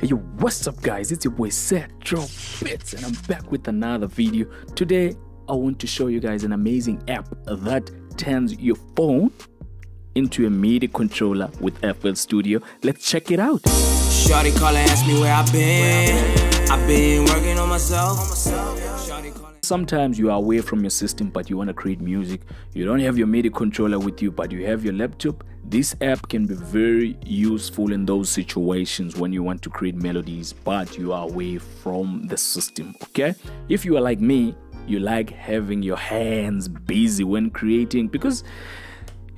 Hey yo, what's up guys? It's your boy Seth Drop Bits and I'm back with another video. Today I want to show you guys an amazing app that turns your phone into a MIDI controller with FL Studio. Let's check it out. Shorty call and ask me where I've been. I've been working on myself. Sometimes you are away from your system but you want to create music. You don't have your MIDI controller with you but you have your laptop. This app can be very useful in those situations when you want to create melodies but you are away from the system. Okay? If you are like me, you like having your hands busy when creating because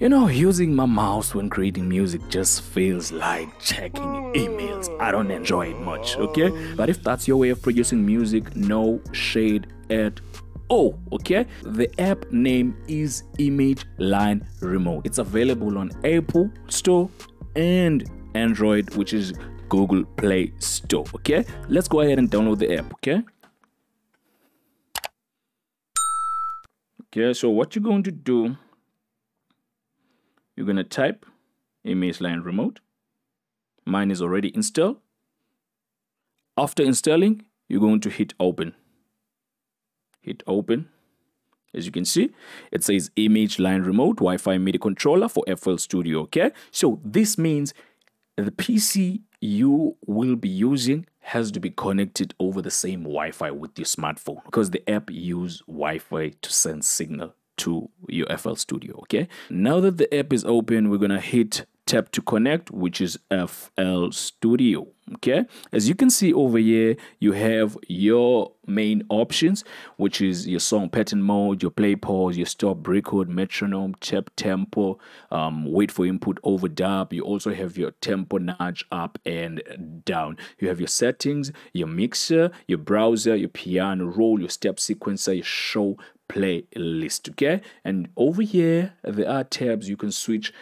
you know, using my mouse when creating music just feels like checking emails. I don't enjoy it much, okay? But if that's your way of producing music, no shade at all, okay? The app name is Image Line Remote. It's available on Apple Store and Android, which is Google Play Store, okay? Let's go ahead and download the app, okay? Okay, so what you're going to do you're going to type image line remote. Mine is already installed. After installing, you're going to hit open. Hit open. As you can see, it says image line remote Wi-Fi MIDI controller for FL Studio. Okay, so this means the PC you will be using has to be connected over the same Wi-Fi with your smartphone because the app use Wi-Fi to send signal to your FL Studio, okay? Now that the app is open, we're gonna hit tap to connect, which is FL Studio, okay? As you can see over here, you have your main options, which is your song pattern mode, your play pause, your stop record, metronome, tap tempo, um, wait for input, overdub. You also have your tempo nudge up and down. You have your settings, your mixer, your browser, your piano roll, your step sequencer, your show playlist okay and over here there are tabs you can switch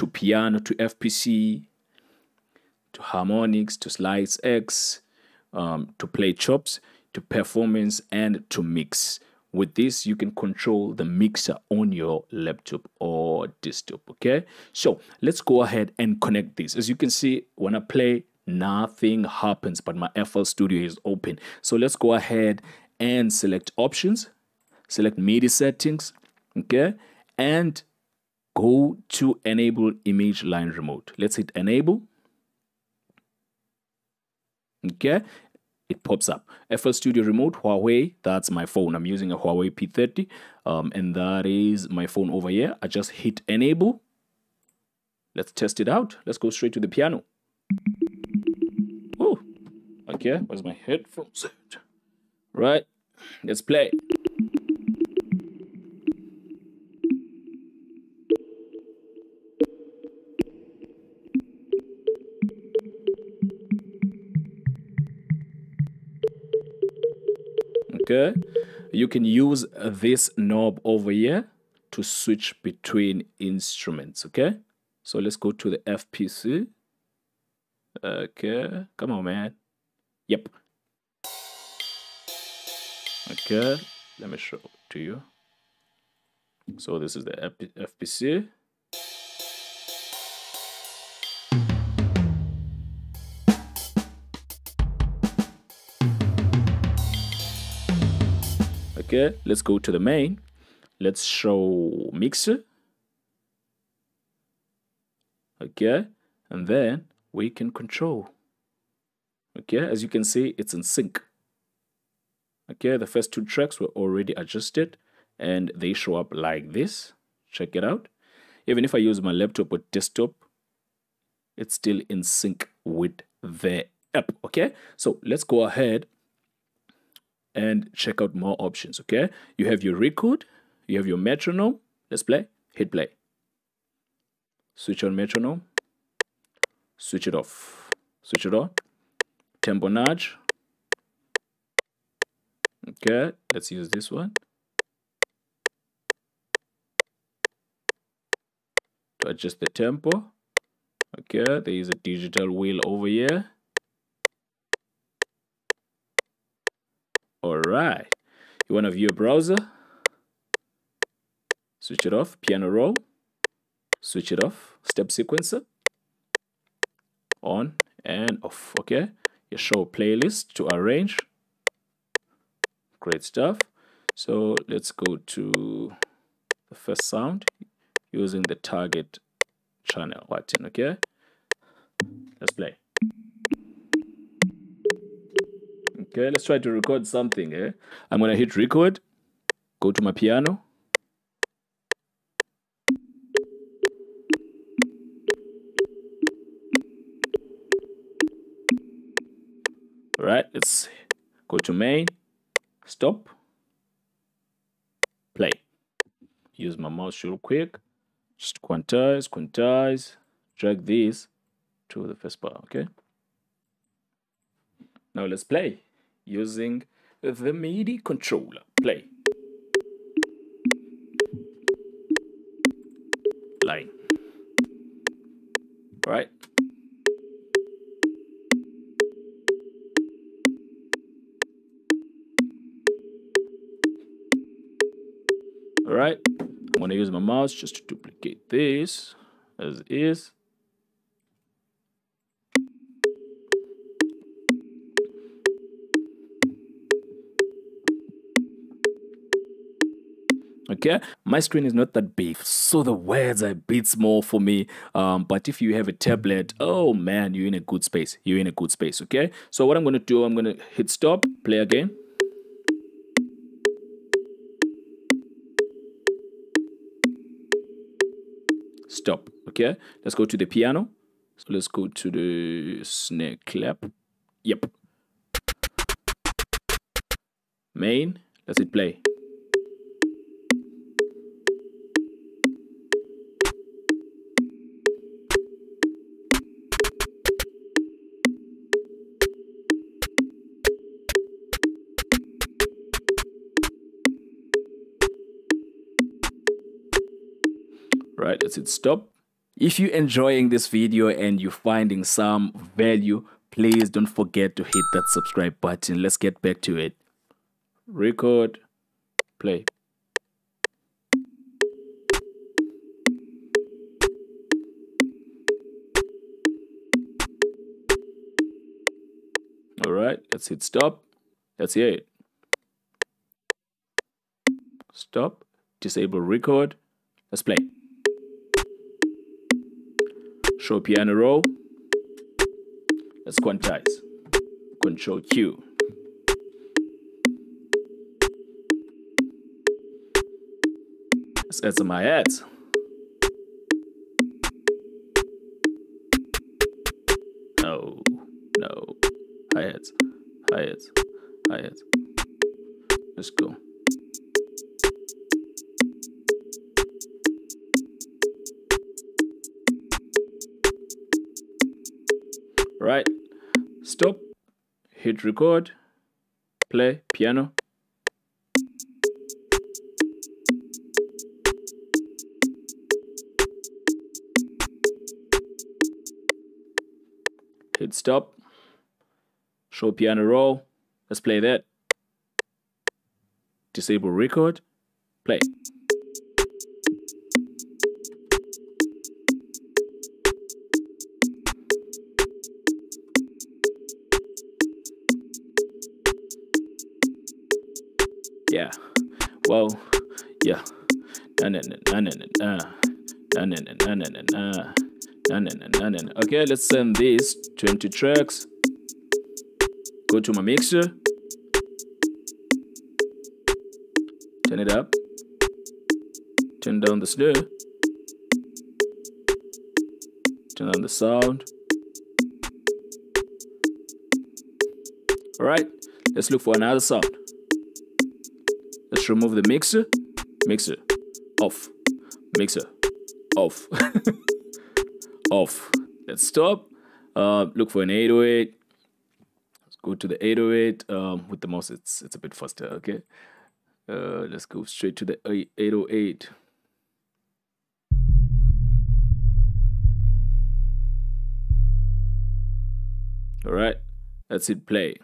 to piano to fpc to harmonics to Slicex um, to play chops to performance and to mix. With this you can control the mixer on your laptop or desktop okay? So let's go ahead and connect this. As you can see when i play nothing happens but my fl studio is open. So let's go ahead and select options select MIDI settings, okay, and go to enable image line remote. Let's hit enable. Okay, it pops up. FL Studio Remote Huawei, that's my phone. I'm using a Huawei P30, um, and that is my phone over here. I just hit enable. Let's test it out. Let's go straight to the piano. Oh, okay, where's my headphones? Right, let's play. Okay you can use this knob over here to switch between instruments okay? So let's go to the fpc okay come on man. Yep. Okay let me show to you. So this is the fpc okay let's go to the main. Let's show mixer okay and then we can control. Okay as you can see it's in sync. Okay the first two tracks were already adjusted and they show up like this. Check it out. Even if I use my laptop or desktop it's still in sync with the app. Okay so let's go ahead and check out more options okay? You have your record you have your metronome. Let's play. Hit play. Switch on metronome. Switch it off. Switch it on. Tempo nudge. Okay let's use this one. To adjust the tempo. Okay there is a digital wheel over here all right you want to view a browser switch it off piano roll switch it off step sequencer on and off okay your show playlist to arrange. Great stuff. So let's go to the first sound using the target channel button, okay? Let's play. Okay, let's try to record something. Eh? I'm gonna hit record, go to my piano. All right, let's go to main, stop, play. Use my mouse real quick. Just quantize, quantize, drag this to the first bar, okay? Now let's play using the MIDI controller. Play. Line. Right. All right. I'm to use my mouse just to duplicate this as is. Okay? My screen is not that big so the words are a bit small for me. Um, but if you have a tablet oh man you're in a good space. You're in a good space okay? So what i'm to do i'm going to hit stop play again. Stop okay? Let's go to the piano. So let's go to the snare clap. Yep. Main let's hit play right? Let's hit stop. If you're enjoying this video and you're finding some value please don't forget to hit that subscribe button. Let's get back to it. Record. Play. All right. Let's hit stop. That's it. Stop. Disable record. Let's play show piano roll. Let's quantize. Control Q. Let's add some hi-hats. No, no. Hi-hats, hi-hats, hi-hats. Let's go. Right. Stop. Hit record. Play piano. Hit stop. Show piano roll. Let's play that. Disable record. Play na na okay let's send this 20 tracks go to my mixer turn it up turn down the snare turn on the sound all right let's look for another sound Let's remove the mixer. Mixer. Off. Mixer. Off. Off. Let's stop. Uh, look for an 808. Let's go to the 808. Um, with the mouse, it's it's a bit faster. Okay. Uh, let's go straight to the 808. All right. Let's hit play.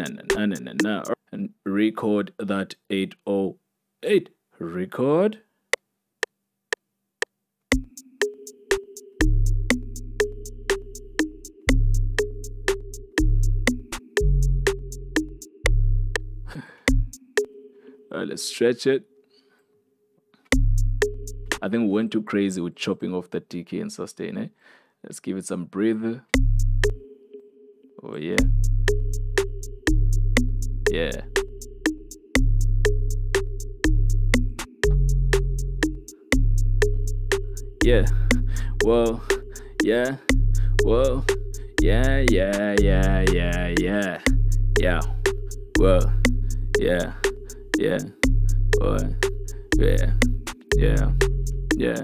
And record that 808. Record. Alright, let's stretch it. I think we went too crazy with chopping off the decay and sustain, eh? Let's give it some breather. Oh yeah. Yeah. Yeah. Well, yeah. Well, yeah, yeah, yeah, yeah, yeah. Yeah. Well, yeah. Yeah. Well, yeah. Yeah. Yeah.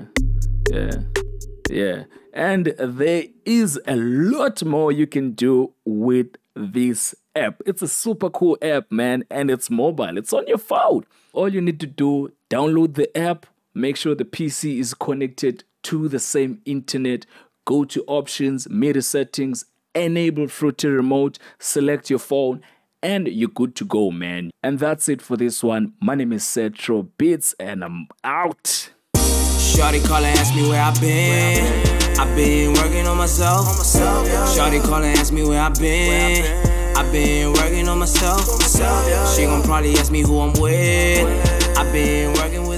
Yeah. Yeah. And there is a lot more you can do with this app. It's a super cool app, man, and it's mobile. It's on your phone. All you need to do, download the app, make sure the PC is connected to the same internet, go to options, MIDI settings, enable Fruity Remote, select your phone, and you're good to go, man. And that's it for this one. My name is Setro Beats, and I'm out. Shawty call and ask me where I've been. I've been working on myself. Shawty call and ask me where I been. I been working on myself. She gon' probably ask me who I'm with. I've been working with.